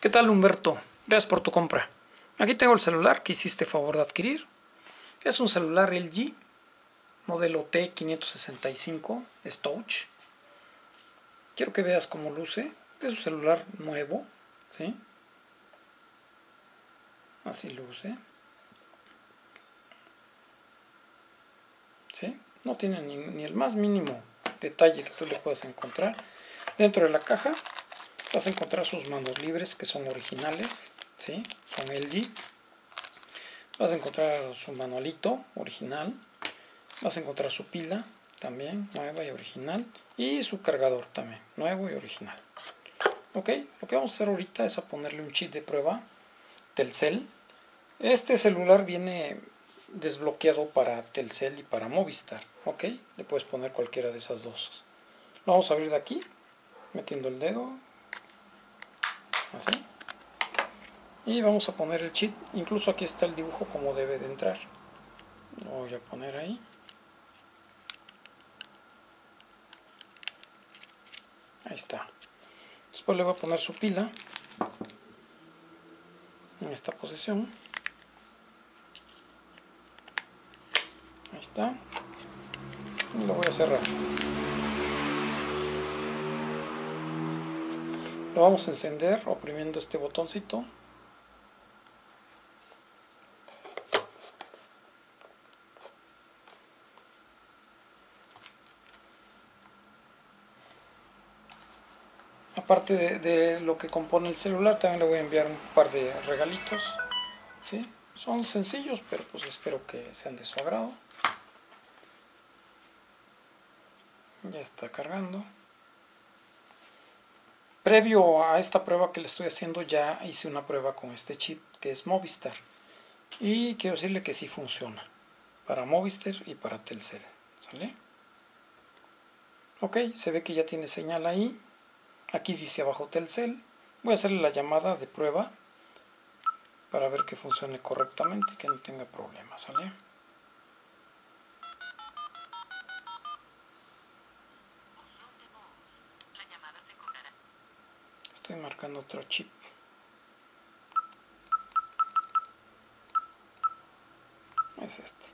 ¿Qué tal Humberto? Gracias por tu compra. Aquí tengo el celular que hiciste favor de adquirir. Es un celular LG, modelo T565, es touch. Quiero que veas cómo luce. Es un celular nuevo, ¿sí? Así luce. ¿Sí? No tiene ni, ni el más mínimo detalle que tú le puedas encontrar. Dentro de la caja vas a encontrar sus manos libres que son originales, ¿sí? son LG. Vas a encontrar su manualito original. Vas a encontrar su pila también, nueva y original. Y su cargador también, nuevo y original. Ok, lo que vamos a hacer ahorita es a ponerle un chip de prueba Telcel. Este celular viene desbloqueado para Telcel y para Movistar. Ok, le puedes poner cualquiera de esas dos. Lo vamos a abrir de aquí, metiendo el dedo, así y vamos a poner el chip incluso aquí está el dibujo como debe de entrar. Lo voy a poner ahí. Ahí está. Después le voy a poner su pila en esta posición. Ahí está. Y lo voy a cerrar lo vamos a encender oprimiendo este botoncito. Aparte de, lo que compone el celular también le voy a enviar un par de regalitos ¿sí? son sencillos pero pues espero que sean de su agrado. Ya está cargando Previo a esta prueba que le estoy haciendo ya hice una prueba con este chip que es Movistar y quiero decirle que sí funciona para Movistar y para Telcel ¿sale? ok, se ve que ya tiene señal ahí aquí dice abajo Telcel voy a hacerle la llamada de prueba para ver que funcione correctamente y que no tenga problemas ¿sale? Estoy marcando otro chip. Es este.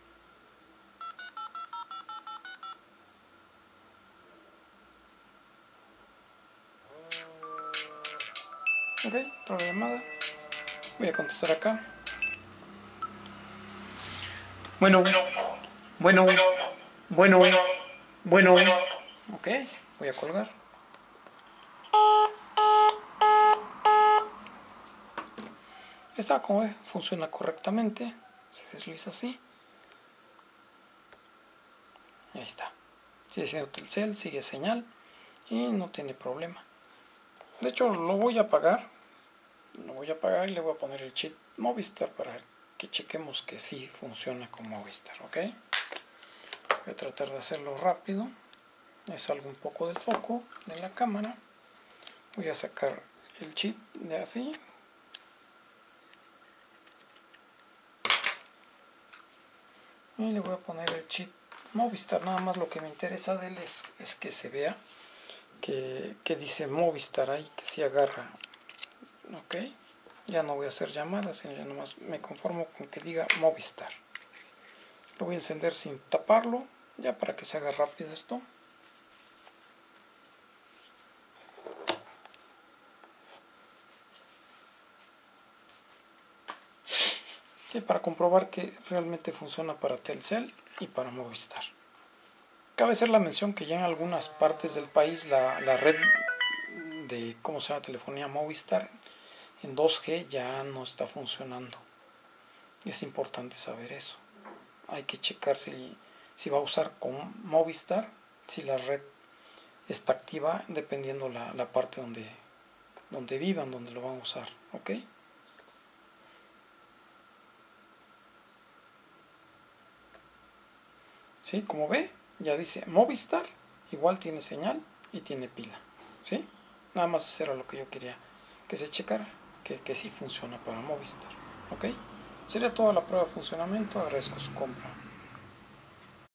Ok, otra llamada. Voy a contestar acá. Bueno. Bueno. Bueno. Bueno. Ok, voy a colgar Está como ve, funciona correctamente. Se desliza así. Ahí está. Sigue siendo Telcel, sigue señal y no tiene problema. De hecho, lo voy a apagar. Lo voy a apagar y le voy a poner el chip Movistar para que chequemos que sí funciona con Movistar, ¿ok? Voy a tratar de hacerlo rápido. Me salgo un poco del foco de la cámara. Voy a sacar el chip de así, y le voy a poner el chip Movistar nada más lo que me interesa de él es, que se vea que, dice Movistar ahí que se agarra. Ok ya no voy a hacer llamadas sino ya nomás me conformo con que diga Movistar. Lo voy a encender sin taparlo ya para que se haga rápido esto para comprobar que realmente funciona para Telcel y para Movistar. Cabe hacer la mención que ya en algunas partes del país la, red de cómo se llama telefonía Movistar en 2G ya no está funcionando. Es importante saber eso. Hay que checar si, si va a usar con Movistar, si la red está activa dependiendo la, la parte donde, donde vivan, donde lo van a usar. ¿ok? ¿Sí? Como ve, ya dice Movistar, igual tiene señal y tiene pila, ¿sí? Nada más era lo que yo quería que se checara, que, que sí funciona para Movistar, ¿ok? Sería toda la prueba de funcionamiento, agradezco su compra.